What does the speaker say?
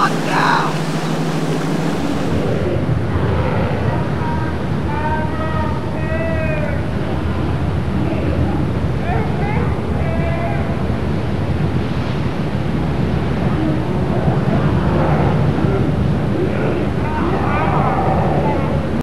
on now!